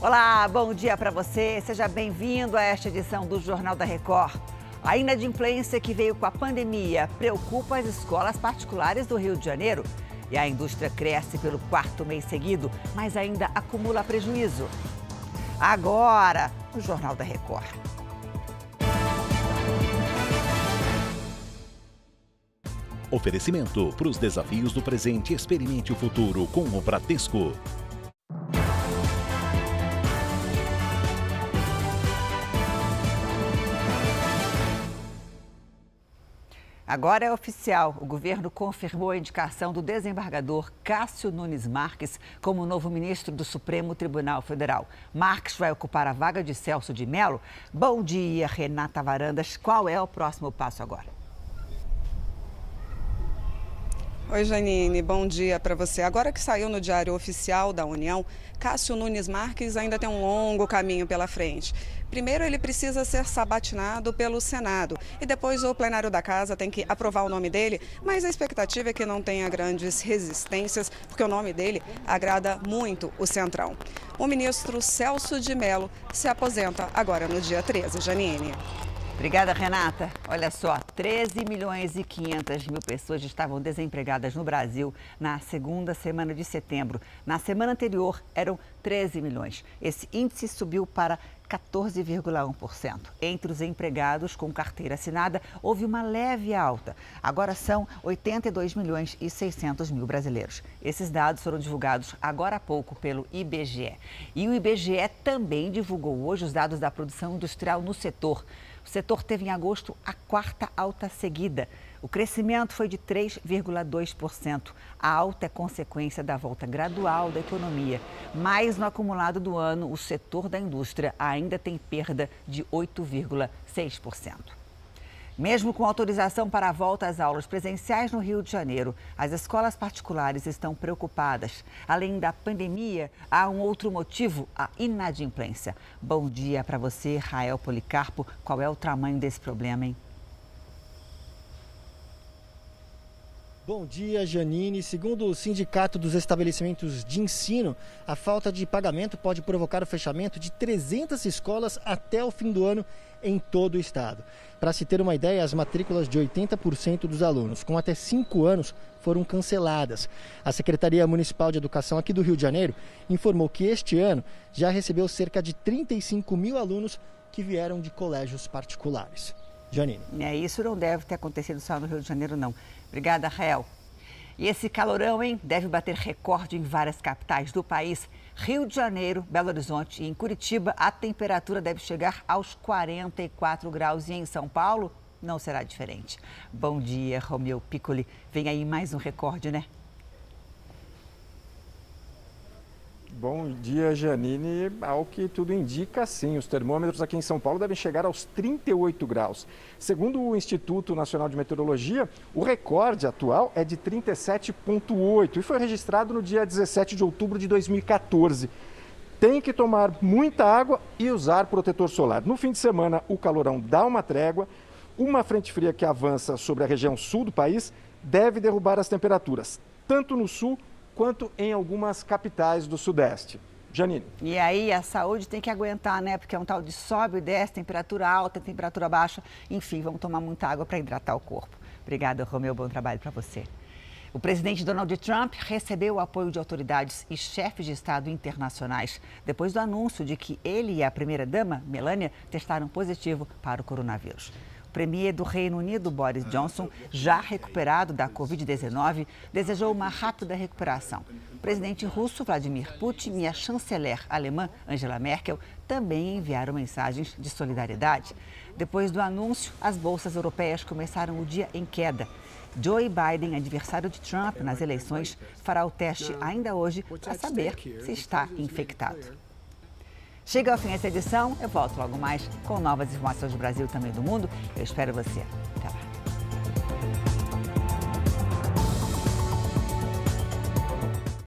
Olá, bom dia para você. Seja bem-vindo a esta edição do Jornal da Record. A inadimplência que veio com a pandemia preocupa as escolas particulares do Rio de Janeiro. E a indústria cresce pelo quarto mês seguido, mas ainda acumula prejuízo. Agora, no Jornal da Record. Oferecimento para os desafios do presente, experimente o futuro com o Bradesco. Agora é oficial. O governo confirmou a indicação do desembargador Cássio Nunes Marques como novo ministro do Supremo Tribunal Federal. Marques vai ocupar a vaga de Celso de Mello. Bom dia, Renata Varandas. Qual é o próximo passo agora? Oi, Janine, bom dia para você. Agora que saiu no Diário Oficial da União, Cássio Nunes Marques ainda tem um longo caminho pela frente. Primeiro, ele precisa ser sabatinado pelo Senado e depois o plenário da Casa tem que aprovar o nome dele, mas a expectativa é que não tenha grandes resistências, porque o nome dele agrada muito o Centrão. O ministro Celso de Mello se aposenta agora no dia 13, Janine. Obrigada, Renata. Olha só, 13 milhões e 500 mil pessoas estavam desempregadas no Brasil na segunda semana de setembro. Na semana anterior, eram 13 milhões. Esse índice subiu para 14,1%. Entre os empregados com carteira assinada, houve uma leve alta. Agora são 82 milhões e 600 mil brasileiros. Esses dados foram divulgados agora há pouco pelo IBGE. E o IBGE também divulgou hoje os dados da produção industrial no setor. O setor teve em agosto a quarta alta seguida. O crescimento foi de 3,2%. A alta é consequência da volta gradual da economia. Mas no acumulado do ano, o setor da indústria ainda tem perda de 8,6%. Mesmo com autorização para a volta às aulas presenciais no Rio de Janeiro, as escolas particulares estão preocupadas. Além da pandemia, há um outro motivo, a inadimplência. Bom dia para você, Rael Policarpo. Qual é o tamanho desse problema, hein? Bom dia, Janine. Segundo o Sindicato dos Estabelecimentos de Ensino, a falta de pagamento pode provocar o fechamento de 300 escolas até o fim do ano em todo o estado. Para se ter uma ideia, as matrículas de 80% dos alunos com até 5 anos foram canceladas. A Secretaria Municipal de Educação aqui do Rio de Janeiro informou que este ano já recebeu cerca de 35 mil alunos que vieram de colégios particulares. Janine. É, isso não deve ter acontecido só no Rio de Janeiro, não. Obrigada, Rael. E esse calorão, hein, deve bater recorde em várias capitais do país. Rio de Janeiro, Belo Horizonte e em Curitiba, a temperatura deve chegar aos 44 graus. E em São Paulo, não será diferente. Bom dia, Romeu Piccoli. Vem aí mais um recorde, né? Bom dia, Janine. Ao que tudo indica, sim, os termômetros aqui em São Paulo devem chegar aos 38 graus. Segundo o Instituto Nacional de Meteorologia, o recorde atual é de 37,8 e foi registrado no dia 17 de outubro de 2014. Tem que tomar muita água e usar protetor solar. No fim de semana, o calorão dá uma trégua. Uma frente fria que avança sobre a região sul do país deve derrubar as temperaturas, tanto no sul quanto em algumas capitais do Sudeste. Janine. E aí a saúde tem que aguentar, né? Porque é um tal de sobe e desce, temperatura alta, temperatura baixa. Enfim, vamos tomar muita água para hidratar o corpo. Obrigada, Romeu. Bom trabalho para você. O presidente Donald Trump recebeu o apoio de autoridades e chefes de Estado internacionais depois do anúncio de que ele e a primeira-dama, Melania, testaram positivo para o coronavírus. Premier do Reino Unido, Boris Johnson, já recuperado da Covid-19, desejou uma rápida recuperação. O presidente russo Vladimir Putin e a chanceler alemã Angela Merkel também enviaram mensagens de solidariedade. Depois do anúncio, as bolsas europeias começaram o dia em queda. Joe Biden, adversário de Trump nas eleições, fará o teste ainda hoje para saber se está infectado. Chega ao fim essa edição, eu volto logo mais com novas informações do Brasil e também do mundo. Eu espero você. Até lá.